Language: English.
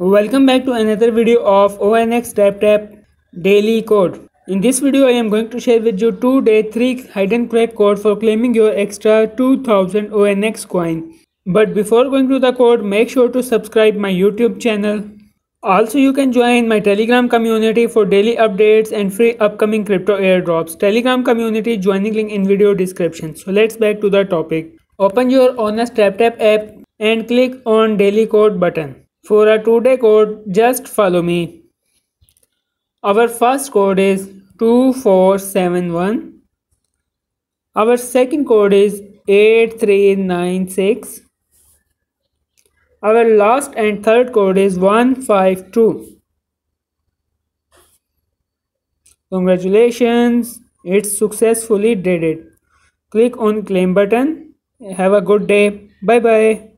Welcome back to another video of ONX TapTap daily code. In this video I am going to share with you 2 day 3 hidden crack code for claiming your extra 2000 ONX coin. But before going to the code make sure to subscribe my YouTube channel. Also you can join my telegram community for daily updates and free upcoming crypto airdrops. Telegram community joining link in video description. So let's back to the topic. Open your ONX TapTap app and click on daily code button. For a 2 day code, just follow me. Our first code is 2471. Our second code is 8396. Our last and third code is 152. Congratulations, it's successfully did it. Click on claim button. Have a good day. Bye bye.